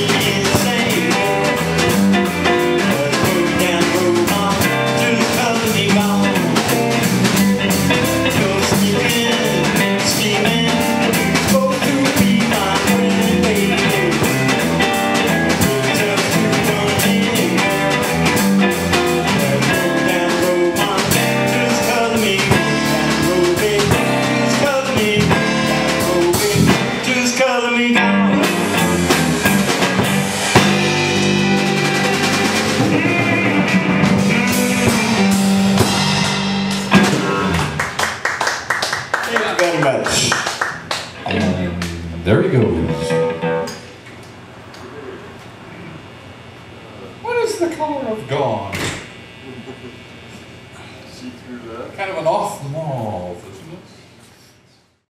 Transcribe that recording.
yeah. you. the color of God? that. Kind of an off mauve